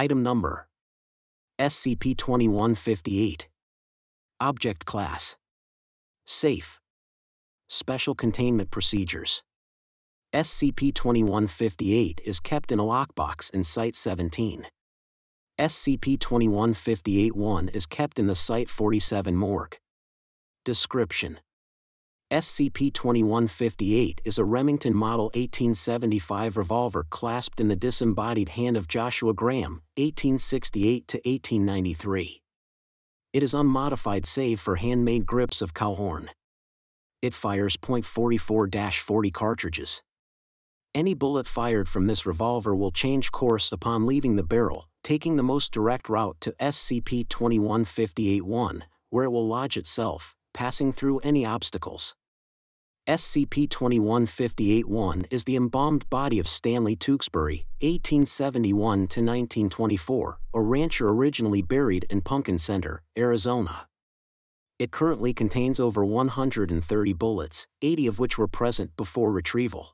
Item Number. SCP-2158 Object Class. Safe. Special Containment Procedures. SCP-2158 is kept in a lockbox in Site-17. SCP-2158-1 is kept in the Site-47 morgue. Description SCP-2158 is a Remington Model 1875 revolver clasped in the disembodied hand of Joshua Graham, 1868-1893. It is unmodified save for handmade grips of cowhorn. It fires .44-40 cartridges. Any bullet fired from this revolver will change course upon leaving the barrel, taking the most direct route to SCP-2158-1, where it will lodge itself, passing through any obstacles. SCP-2158-1 is the embalmed body of Stanley Tewksbury, 1871-1924, a rancher originally buried in Pumpkin Center, Arizona. It currently contains over 130 bullets, 80 of which were present before retrieval.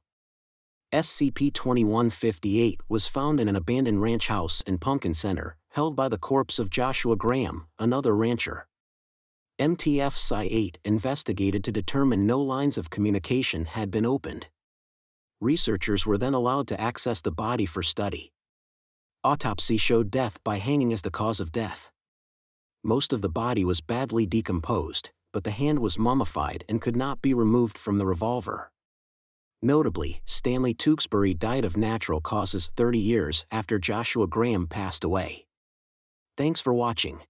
SCP-2158 was found in an abandoned ranch house in Pumpkin Center, held by the corpse of Joshua Graham, another rancher. MTF Psi-8 investigated to determine no lines of communication had been opened. Researchers were then allowed to access the body for study. Autopsy showed death by hanging as the cause of death. Most of the body was badly decomposed, but the hand was mummified and could not be removed from the revolver. Notably, Stanley Tewksbury died of natural causes 30 years after Joshua Graham passed away. Thanks for watching.